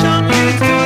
Shine leads